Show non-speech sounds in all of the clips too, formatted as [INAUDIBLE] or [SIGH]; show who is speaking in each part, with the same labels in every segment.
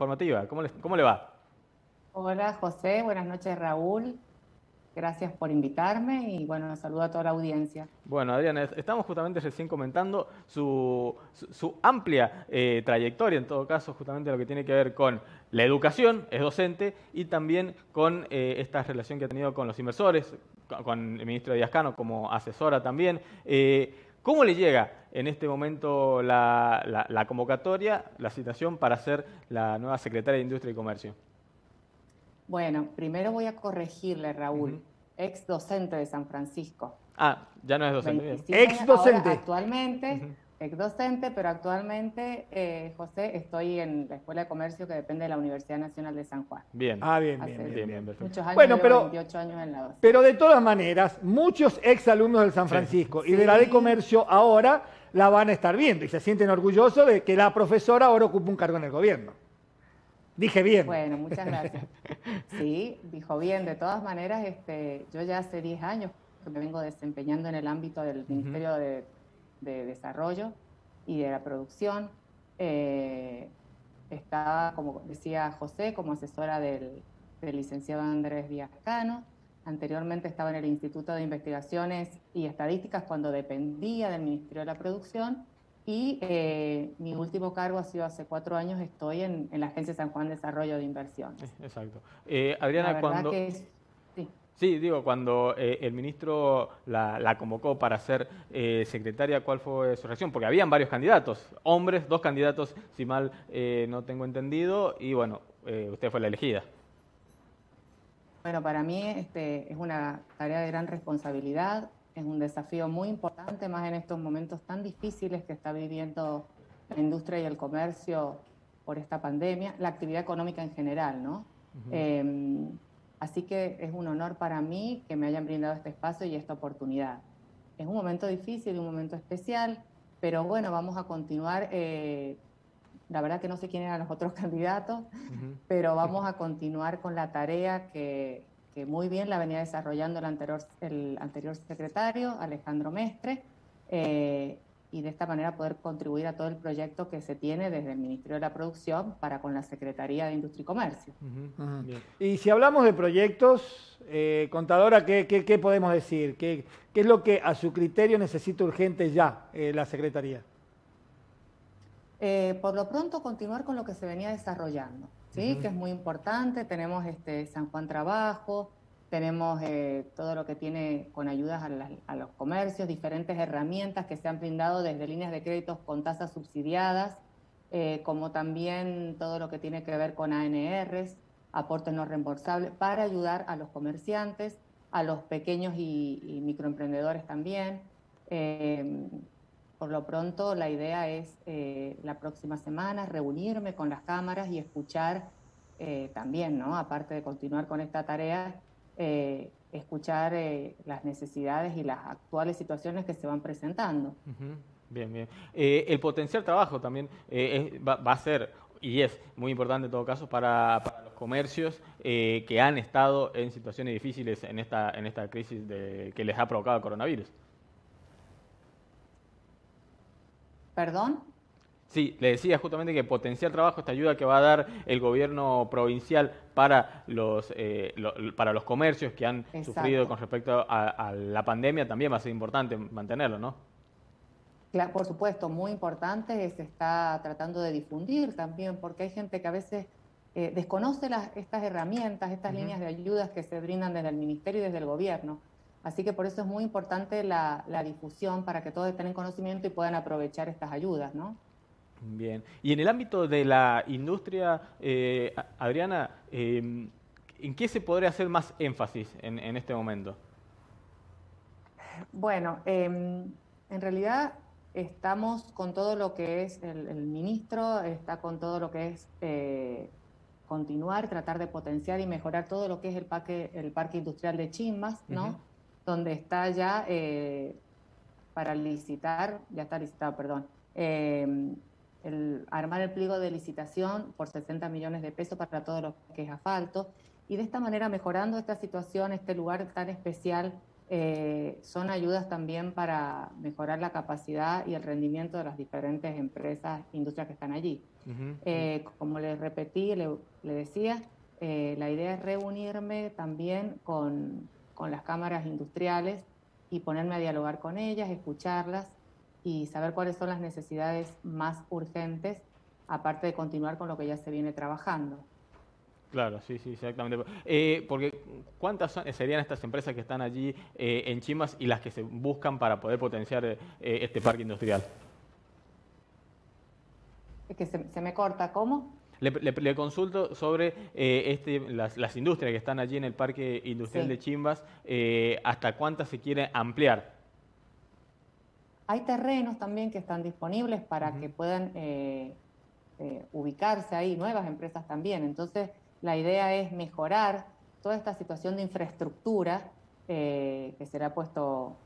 Speaker 1: informativa. ¿Cómo le, ¿Cómo le va?
Speaker 2: Hola José, buenas noches Raúl. Gracias por invitarme y bueno, saludo a toda la audiencia.
Speaker 1: Bueno, Adriana, estamos justamente recién comentando su, su, amplia eh, trayectoria, en todo caso, justamente lo que tiene que ver con la educación, es docente, y también con eh, esta relación que ha tenido con los inversores, con el ministro Díaz Cano como asesora también. Eh, ¿Cómo le llega en este momento la, la, convocatoria, la citación para ser la nueva secretaria de Industria y Comercio?
Speaker 2: Bueno, primero voy a corregirle, Raúl, ex docente de San Francisco.
Speaker 1: Ah, ya no es docente.
Speaker 2: Ex docente. Actualmente, ex docente, pero actualmente, eh, José, estoy en la Escuela de Comercio que depende de la Universidad Nacional de San Juan.
Speaker 1: Bien.
Speaker 3: Ah, bien, bien, bien,
Speaker 2: bien, Muchos años,
Speaker 3: bueno, pero,
Speaker 2: 28 años en la
Speaker 3: Pero de todas maneras, muchos ex alumnos del San Francisco y de la de Comercio ahora la van a estar viendo y se sienten orgullosos de que la profesora ahora ocupa un cargo en el gobierno. Dije bien.
Speaker 2: Bueno, muchas gracias. Sí, dijo bien. De todas maneras, este, yo ya hace 10 años que me vengo desempeñando en el ámbito del Ministerio de, Desarrollo y de la Producción. Eh, estaba, como decía José, como asesora del, del licenciado Andrés Cano. Anteriormente estaba en el Instituto de Investigaciones y Estadísticas cuando dependía del Ministerio de la Producción y eh, mi último cargo ha sido hace cuatro años, estoy en, la Agencia San Juan Desarrollo de Inversiones.
Speaker 1: Exacto. Eh, Adriana, cuando... sí. digo, cuando eh, el ministro la, convocó para ser secretaria, ¿cuál fue su reacción? Porque habían varios candidatos, hombres, dos candidatos, si mal no tengo entendido, y bueno, usted fue la elegida.
Speaker 2: Bueno, para mí este, es una tarea de gran responsabilidad es un desafío muy importante, más en estos momentos tan difíciles que está viviendo la industria y el comercio por esta pandemia, la actividad económica en general, ¿no? Em, así que es un honor para mí que me hayan brindado este espacio y esta oportunidad. Es un momento difícil y un momento especial, pero bueno, vamos a continuar. Eh, la verdad que no sé quién eran los otros [LAUGHS] candidatos, pero vamos a continuar con la tarea que, que muy bien la venía desarrollando el anterior, el anterior secretario, Alejandro Mestre, eh, y de esta manera poder contribuir a todo el proyecto que se tiene desde el Ministerio de la Producción para con la Secretaría de Industria y Comercio.
Speaker 3: Y si hablamos de proyectos, eh, contadora, ¿qué, ¿qué, podemos decir? ¿Qué, ¿Qué, es lo que a su criterio necesita urgente ya eh, la Secretaría?
Speaker 2: por lo pronto, continuar con lo que se venía desarrollando. ¿sí? que es muy importante. Tenemos este San Juan Trabajo, tenemos eh, todo lo que tiene con ayudas a, los comercios, diferentes herramientas que se han brindado desde líneas de créditos con tasas subsidiadas, eh, como también todo lo que tiene que ver con ANRs, aportes no reembolsables, para ayudar a los comerciantes, a los pequeños y, microemprendedores también. Eh, por lo pronto, la idea es eh, la próxima semana reunirme con las cámaras y escuchar también, ¿no? Aparte de continuar con esta tarea, eh, escuchar las necesidades y las actuales situaciones que se van presentando.
Speaker 1: Bien, bien. el potencial trabajo también va, a ser y es muy importante en todo caso para, los comercios que han estado en situaciones difíciles en esta, en esta crisis de, que les ha provocado el coronavirus.
Speaker 2: ¿Perdón?
Speaker 1: Sí, le decía justamente que potencial trabajo, esta ayuda que va a dar el gobierno provincial para los, eh, para los comercios que han sufrido con respecto a, la pandemia, también va a ser importante mantenerlo, ¿no?
Speaker 2: Claro, por supuesto, muy importante, se está tratando de difundir también, porque hay gente que a veces eh, desconoce las, estas herramientas, estas líneas de ayudas que se brindan desde el Ministerio y desde el gobierno. Así que por eso es muy importante la, difusión para que todos estén en conocimiento y puedan aprovechar estas ayudas, ¿no?
Speaker 1: Bien. Y en el ámbito de la industria, eh, Adriana, em, ¿en qué se podría hacer más énfasis en, este momento?
Speaker 2: Bueno, em, en realidad estamos con todo lo que es el, ministro, está con todo lo que es eh, continuar, tratar de potenciar y mejorar todo lo que es el parque, el parque industrial de Chimbas, ¿no? donde está ya eh, para licitar, ya está licitado, perdón, em, el, armar el pliego de licitación por 60 millones de pesos para todo lo que es asfalto y de esta manera mejorando esta situación, este lugar tan especial eh, son ayudas también para mejorar la capacidad y el rendimiento de las diferentes empresas, industrias que están allí. Eh, como les repetí, le, decía, eh, la idea es reunirme también con, con las cámaras industriales y ponerme a dialogar con ellas, escucharlas y saber cuáles son las necesidades más urgentes, aparte de continuar con lo que ya se viene trabajando.
Speaker 1: Claro, sí, sí, exactamente. Eh, porque ¿cuántas serían estas empresas que están allí eh, en Chimas y las que se buscan para poder potenciar eh, este parque industrial?
Speaker 2: Es que se, me corta, ¿cómo?
Speaker 1: Le, consulto sobre este, las, industrias que están allí en el parque industrial de Chimbas, ¿hasta cuántas se quiere ampliar?
Speaker 2: Hay terrenos también que están disponibles para que puedan ubicarse ahí, nuevas empresas también. Entonces, la idea es mejorar toda esta situación de infraestructura eh, que se le ha puesto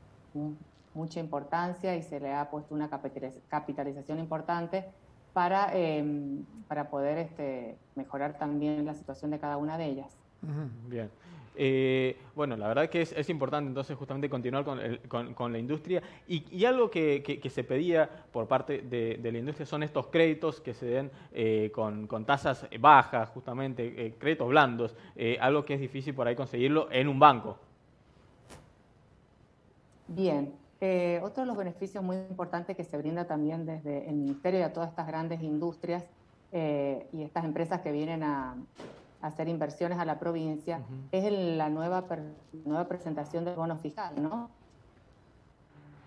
Speaker 2: mucha importancia y se le ha puesto una capitalización importante para, em, para poder este, mejorar también la situación de cada una de ellas.
Speaker 1: Bien. Eh, bueno, la verdad que es, importante entonces justamente continuar con, la industria y, algo que, se pedía por parte de, la industria son estos créditos que se den eh, con, tasas bajas, justamente, eh, créditos blandos, algo que es difícil por ahí conseguirlo en un banco.
Speaker 2: Bien, otro de los beneficios muy importantes que se brinda también desde el Ministerio y a todas estas grandes industrias y estas empresas que vienen a, hacer inversiones a la provincia, es la nueva, nueva presentación del bono fiscal, ¿no?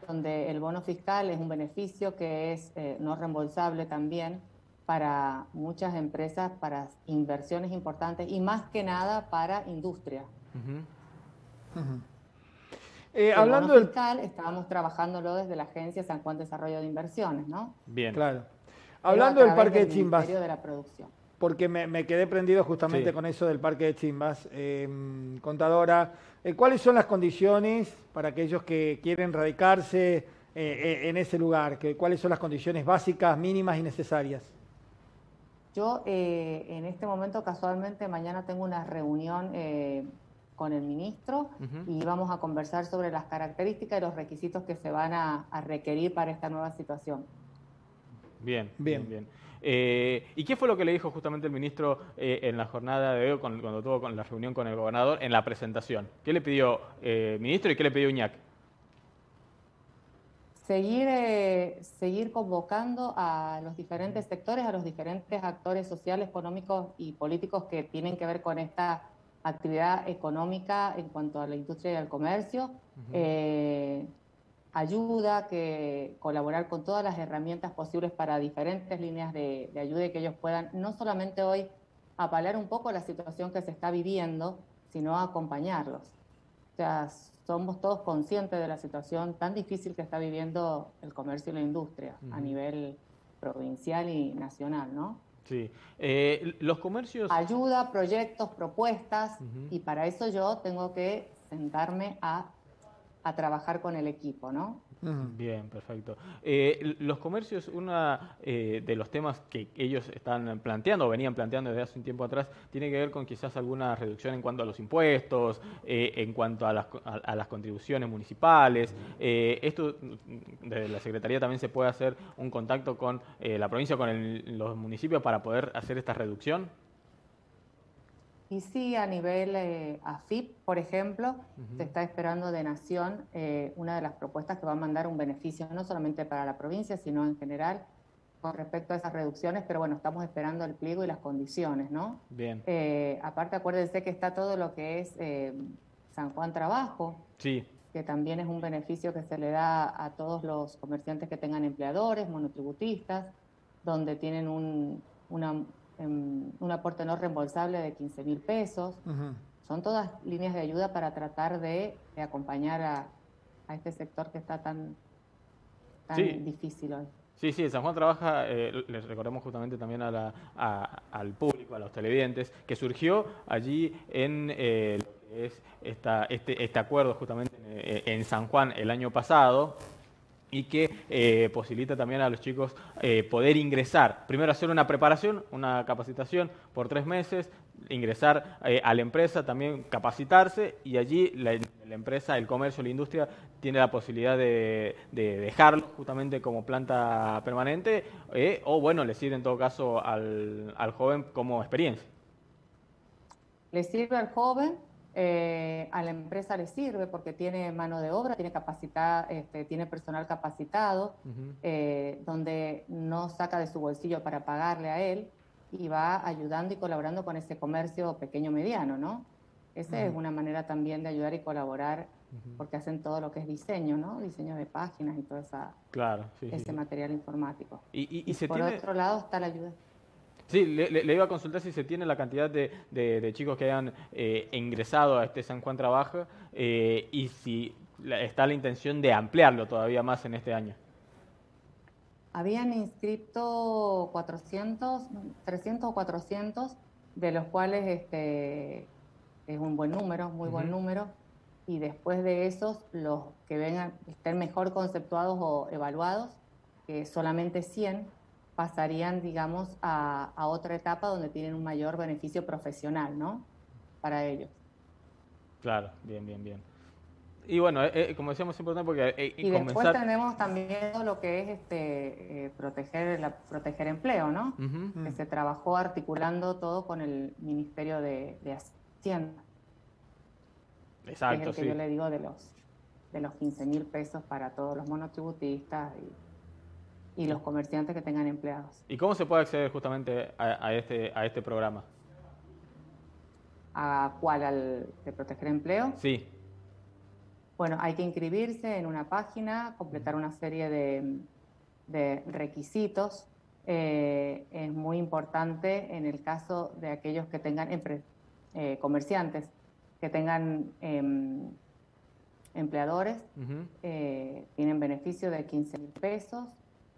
Speaker 2: Donde el bono fiscal es un beneficio que es eh, no reembolsable también para muchas empresas, para inversiones importantes y más que nada para industria.
Speaker 3: Eh, hablando bono
Speaker 2: fiscal, estábamos trabajándolo desde la Agencia San Juan Desarrollo de Inversiones, ¿no?
Speaker 3: Bien. Claro. Hablando del Parque de Chimbas.
Speaker 2: de la Producción
Speaker 3: porque me, quedé prendido justamente con eso del Parque de Chimbas. Em, contadora, eh, ¿cuáles son las condiciones para aquellos que quieren radicarse eh, eh, en ese lugar? ¿Cuáles son las condiciones básicas, mínimas y necesarias?
Speaker 2: Yo en este momento casualmente mañana tengo una reunión con el ministro y vamos a conversar sobre las características y los requisitos que se van a, a requerir para esta nueva situación.
Speaker 1: Bien, bien, bien. Eh, ¿Y qué fue lo que le dijo justamente el ministro eh, en la jornada de hoy, cuando tuvo con la reunión con el gobernador, en la presentación? ¿Qué le pidió el eh, ministro y qué le pidió Uñac?
Speaker 2: Seguir, seguir convocando a los diferentes sectores, a los diferentes actores sociales, económicos y políticos que tienen que ver con esta actividad económica en cuanto a la industria y al comercio ayuda, que colaborar con todas las herramientas posibles para diferentes líneas de, ayuda y que ellos puedan no solamente hoy apalar un poco la situación que se está viviendo, sino acompañarlos. O sea, somos todos conscientes de la situación tan difícil que está viviendo el comercio y la industria a nivel provincial y nacional, ¿no?
Speaker 1: Sí. Eh, los comercios...
Speaker 2: Ayuda, proyectos, propuestas, y para eso yo tengo que sentarme a a trabajar con el equipo, ¿no?
Speaker 1: Bien, perfecto. Eh, los comercios, uno eh, de los temas que ellos están planteando, o venían planteando desde hace un tiempo atrás, tiene que ver con quizás alguna reducción en cuanto a los impuestos, eh, en cuanto a las, a, las contribuciones municipales. esto, desde la Secretaría también se puede hacer un contacto con la provincia, con los municipios para poder hacer esta reducción.
Speaker 2: Y sí, a nivel eh, AFIP, por ejemplo, se está esperando de Nación eh, una de las propuestas que va a mandar un beneficio no solamente para la provincia, sino en general con respecto a esas reducciones, pero bueno, estamos esperando el pliego y las condiciones, ¿no?
Speaker 1: Bien.
Speaker 2: Eh, aparte, acuérdense que está todo lo que es San Juan Trabajo,
Speaker 1: sí.
Speaker 2: que también es un beneficio que se le da a todos los comerciantes que tengan empleadores, monotributistas, donde tienen un, una un aporte no reembolsable de 15 mil pesos. Son todas líneas de ayuda para tratar de, acompañar a, este sector que está tan, difícil hoy.
Speaker 1: Sí, sí, San Juan trabaja, eh, les recordemos justamente también a al público, a los televidentes, que surgió allí en eh, es esta, este, este acuerdo justamente en San Juan el año pasado, y que eh, posibilita también a los chicos eh, poder ingresar, primero hacer una preparación, una capacitación por tres meses, ingresar eh, a la empresa, también capacitarse y allí la, empresa, el comercio, la industria tiene la posibilidad de, dejarlo justamente como planta permanente o bueno, le sirve en todo caso al, joven como experiencia.
Speaker 2: Le sirve al joven, eh, a la empresa le sirve porque tiene mano de obra, tiene capacidad, este, tiene personal capacitado, eh, donde no saca de su bolsillo para pagarle a él y va ayudando y colaborando con ese comercio pequeño mediano, ¿no? Esa es una manera también de ayudar y colaborar, porque hacen todo lo que es diseño, ¿no? Diseño de páginas y todo esa,
Speaker 1: claro,
Speaker 2: ese material informático.
Speaker 1: Y, se
Speaker 2: por otro lado está la ayuda.
Speaker 1: Sí, le, iba a consultar si se tiene la cantidad de, chicos que hayan eh, ingresado a este San Juan Trabaja eh, y si está la intención de ampliarlo todavía más en este año.
Speaker 2: Habían inscrito 400, 300 o 400, de los cuales este, es un buen número, muy buen número, y después de esos, los que vengan, estén mejor conceptuados o evaluados, que solamente 100 pasarían, digamos, a, otra etapa donde tienen un mayor beneficio profesional, ¿no? Para ellos.
Speaker 1: Claro, bien, bien, bien. Y bueno, eh, eh, como decíamos, es importante porque...
Speaker 2: Eh, y después tenemos también lo que es este proteger la, proteger empleo, ¿no? Que se trabajó articulando todo con el Ministerio de, de
Speaker 1: Exacto,
Speaker 2: es el que yo le digo de los, de los 15 mil pesos para todos los monotributistas y, y, los comerciantes que tengan empleados.
Speaker 1: ¿Y cómo se puede acceder justamente a, este, a este programa?
Speaker 2: ¿A cuál? ¿Al de proteger empleo?
Speaker 1: Sí.
Speaker 2: Bueno, hay que inscribirse en una página, completar una serie de, de requisitos. Eh, es muy importante en el caso de aquellos que tengan eh, comerciantes que tengan em, empleadores, eh, tienen beneficio de 15 mil pesos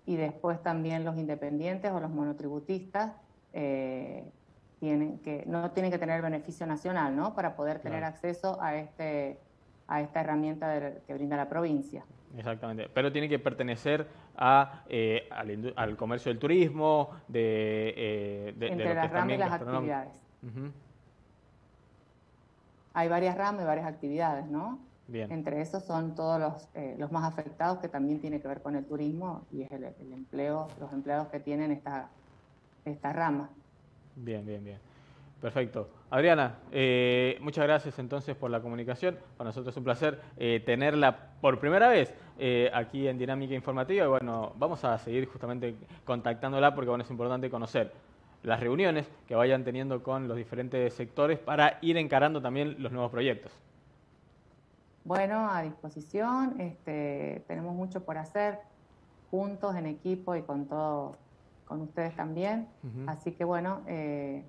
Speaker 2: y después también los independientes o los monotributistas eh, tienen que, no tienen que tener beneficio nacional ¿no? para poder tener acceso a, este, a esta herramienta que brinda la provincia.
Speaker 1: Exactamente, pero tiene que pertenecer a, al, comercio del turismo, de,
Speaker 2: de, Entre las ramas y las actividades. Hay varias ramas y varias actividades, ¿no?
Speaker 1: Bien.
Speaker 2: Entre esos son todos los, eh, los más afectados que también tiene que ver con el turismo y es el, empleo, los empleados que tienen esta, esta rama.
Speaker 1: Bien, bien, bien. Perfecto. Adriana, eh, muchas gracias entonces por la comunicación. Para nosotros es un placer eh, tenerla por primera vez aquí en Dinámica Informativa. Y bueno, vamos a seguir justamente contactándola porque bueno, es importante conocer las reuniones que vayan teniendo con los diferentes sectores para ir encarando también los nuevos proyectos.
Speaker 2: Bueno, a disposición, este, tenemos mucho por hacer juntos, en equipo y con todo, con ustedes también. Así que bueno, eh,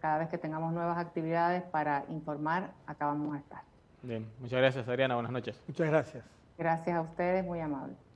Speaker 2: cada vez que tengamos nuevas actividades para informar, acá vamos a estar.
Speaker 1: Bien, muchas gracias Adriana, buenas noches.
Speaker 3: Muchas gracias.
Speaker 2: Gracias a ustedes, muy amables.